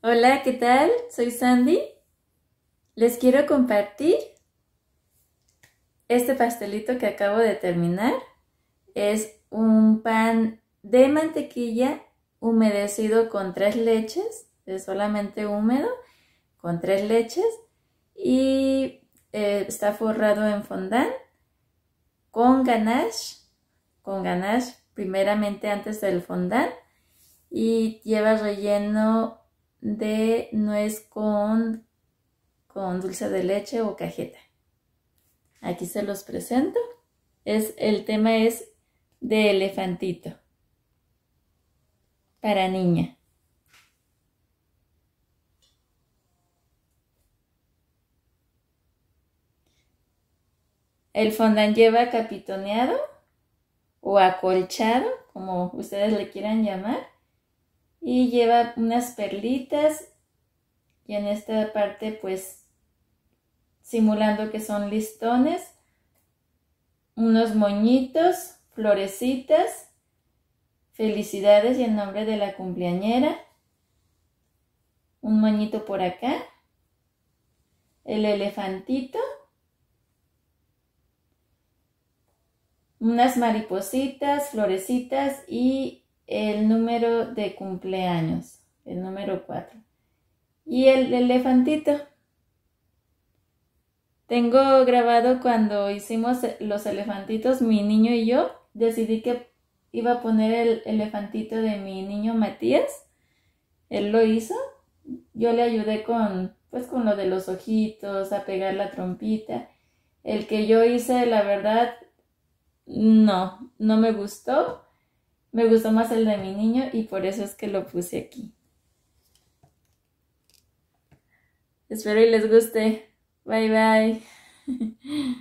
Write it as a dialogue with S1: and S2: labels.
S1: Hola, ¿qué tal? Soy Sandy. Les quiero compartir este pastelito que acabo de terminar. Es un pan de mantequilla humedecido con tres leches, es solamente húmedo, con tres leches y eh, está forrado en fondant con ganache, con ganache primeramente antes del fondant y lleva relleno de nuez con, con dulce de leche o cajeta. Aquí se los presento. Es, el tema es de elefantito para niña. El fondant lleva capitoneado o acolchado, como ustedes le quieran llamar y lleva unas perlitas y en esta parte pues simulando que son listones, unos moñitos, florecitas, felicidades y en nombre de la cumpleañera, un moñito por acá, el elefantito, unas maripositas, florecitas y el número de cumpleaños, el número 4. Y el elefantito. Tengo grabado cuando hicimos los elefantitos, mi niño y yo, decidí que iba a poner el elefantito de mi niño Matías. Él lo hizo. Yo le ayudé con, pues con lo de los ojitos, a pegar la trompita. El que yo hice, la verdad, no, no me gustó me gustó más el de mi niño y por eso es que lo puse aquí. Espero y les guste. Bye bye.